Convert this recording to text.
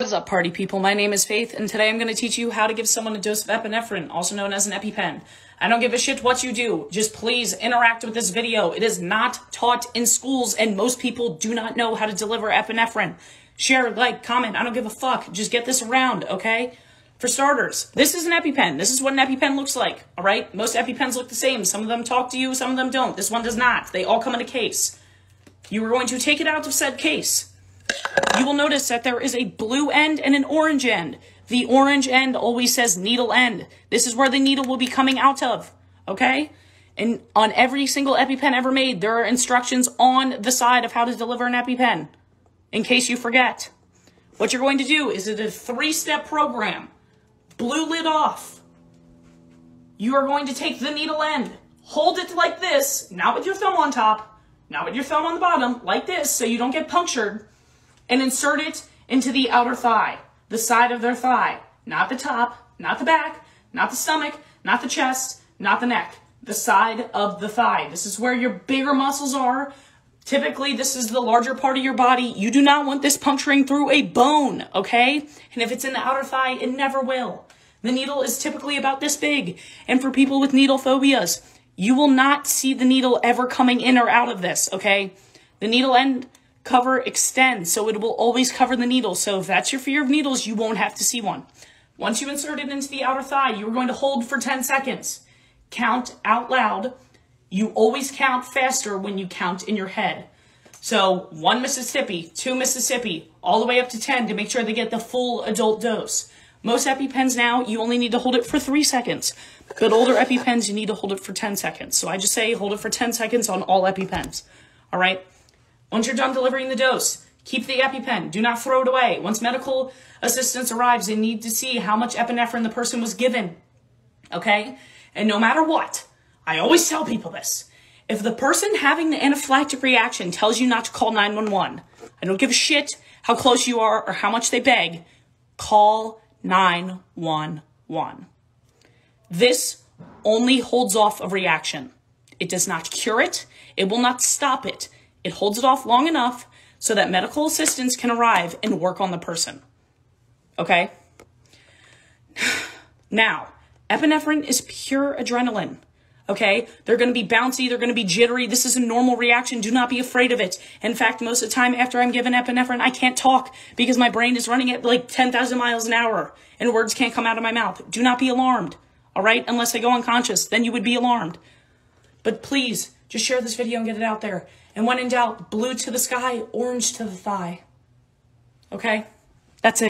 What is up, party people? My name is Faith, and today I'm going to teach you how to give someone a dose of epinephrine, also known as an EpiPen. I don't give a shit what you do. Just please interact with this video. It is not taught in schools, and most people do not know how to deliver epinephrine. Share, like, comment. I don't give a fuck. Just get this around, okay? For starters, this is an EpiPen. This is what an EpiPen looks like, all right? Most EpiPens look the same. Some of them talk to you, some of them don't. This one does not. They all come in a case. You are going to take it out of said case you will notice that there is a blue end and an orange end. The orange end always says needle end. This is where the needle will be coming out of, okay? And on every single EpiPen ever made, there are instructions on the side of how to deliver an EpiPen, in case you forget. What you're going to do is it's a three-step program. Blue lid off. You are going to take the needle end, hold it like this, not with your thumb on top, not with your thumb on the bottom, like this, so you don't get punctured and insert it into the outer thigh, the side of their thigh, not the top, not the back, not the stomach, not the chest, not the neck, the side of the thigh. This is where your bigger muscles are. Typically, this is the larger part of your body. You do not want this puncturing through a bone, okay? And if it's in the outer thigh, it never will. The needle is typically about this big. And for people with needle phobias, you will not see the needle ever coming in or out of this, okay? The needle end cover extends, so it will always cover the needle. So if that's your fear of needles, you won't have to see one. Once you insert it into the outer thigh, you're going to hold for 10 seconds. Count out loud. You always count faster when you count in your head. So one Mississippi, two Mississippi, all the way up to 10 to make sure they get the full adult dose. Most EpiPens now, you only need to hold it for three seconds. But older EpiPens, you need to hold it for 10 seconds. So I just say hold it for 10 seconds on all EpiPens. All right? Once you're done delivering the dose, keep the EpiPen. Do not throw it away. Once medical assistance arrives, they need to see how much epinephrine the person was given. Okay? And no matter what, I always tell people this. If the person having the anaphylactic reaction tells you not to call 911, I don't give a shit how close you are or how much they beg, call 911. This only holds off a reaction. It does not cure it. It will not stop it. It holds it off long enough so that medical assistance can arrive and work on the person. Okay? Now, epinephrine is pure adrenaline. Okay? They're going to be bouncy. They're going to be jittery. This is a normal reaction. Do not be afraid of it. In fact, most of the time after I'm given epinephrine, I can't talk because my brain is running at like 10,000 miles an hour and words can't come out of my mouth. Do not be alarmed. All right? Unless I go unconscious, then you would be alarmed. But please, just share this video and get it out there. And when in doubt, blue to the sky, orange to the thigh. Okay? That's it.